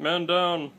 Man down.